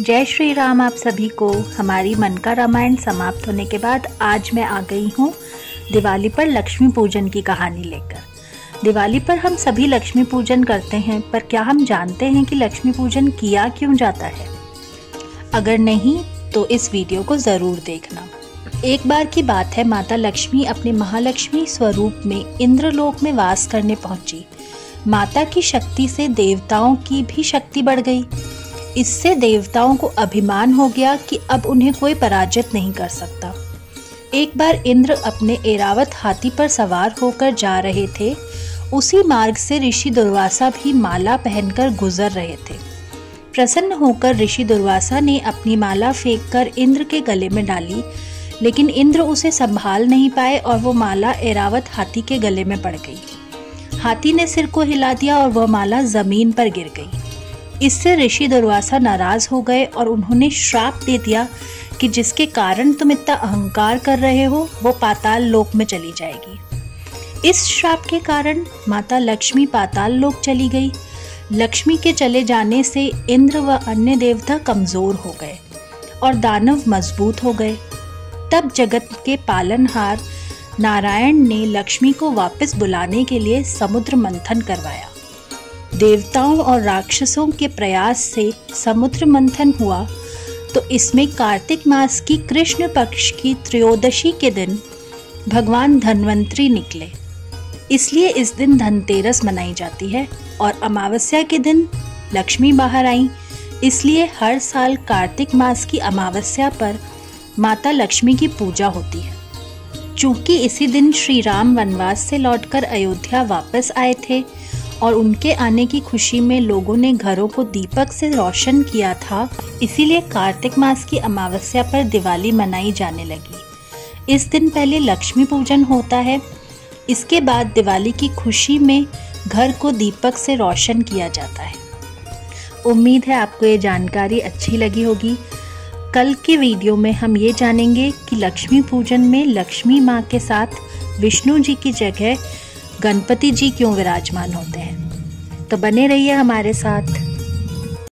जय श्री राम आप सभी को। हमारी मन का रामायण समाप्त होने के बाद आज मैं आ गई हूँ दिवाली पर लक्ष्मी पूजन की कहानी लेकर। दिवाली पर हम सभी लक्ष्मी पूजन करते हैं, पर क्या हम जानते हैं कि लक्ष्मी पूजन किया क्यों जाता है? अगर नहीं तो इस वीडियो को ज़रूर देखना। एक बार की बात है, माता लक्ष्मी अपने महालक्ष्मी स्वरूप में इंद्रलोक में वास करने पहुँची। माता की शक्ति से देवताओं की भी शक्ति बढ़ गई। इससे देवताओं को अभिमान हो गया कि अब उन्हें कोई पराजित नहीं कर सकता। एक बार इंद्र अपने एरावत हाथी पर सवार होकर जा रहे थे। उसी मार्ग से ऋषि दुर्वासा भी माला पहनकर गुजर रहे थे। प्रसन्न होकर ऋषि दुर्वासा ने अपनी माला फेंककर इंद्र के गले में डाली, लेकिन इंद्र उसे संभाल नहीं पाए और वो माला एरावत हाथी के गले में पड़ गई। हाथी ने सिर को हिला दिया और वह माला ज़मीन पर गिर गई। इससे ऋषि दुर्वासा नाराज़ हो गए और उन्होंने श्राप दे दिया कि जिसके कारण तुम इतना अहंकार कर रहे हो, वो पाताल लोक में चली जाएगी। इस श्राप के कारण माता लक्ष्मी पाताल लोक चली गई। लक्ष्मी के चले जाने से इंद्र व अन्य देवता कमज़ोर हो गए और दानव मज़बूत हो गए। तब जगत के पालनहार नारायण ने लक्ष्मी को वापस बुलाने के लिए समुद्र मंथन करवाया। देवताओं और राक्षसों के प्रयास से समुद्र मंथन हुआ तो इसमें कार्तिक मास की कृष्ण पक्ष की त्रयोदशी के दिन भगवान धन्वंतरी निकले। इसलिए इस दिन धनतेरस मनाई जाती है और अमावस्या के दिन लक्ष्मी बाहर आई। इसलिए हर साल कार्तिक मास की अमावस्या पर माता लक्ष्मी की पूजा होती है। चूँकि इसी दिन श्री राम वनवास से लौटकर अयोध्या वापस आए थे और उनके आने की खुशी में लोगों ने घरों को दीपक से रोशन किया था, इसीलिए कार्तिक मास की अमावस्या पर दिवाली मनाई जाने लगी। इस दिन पहले लक्ष्मी पूजन होता है। इसके बाद दिवाली की खुशी में घर को दीपक से रोशन किया जाता है। उम्मीद है आपको ये जानकारी अच्छी लगी होगी। कल के वीडियो में हम ये जानेंगे कि लक्ष्मी पूजन में लक्ष्मी माँ के साथ विष्णु जी की जगह गणपति जी क्यों विराजमान होते हैं? तो बने रहिए हमारे साथ।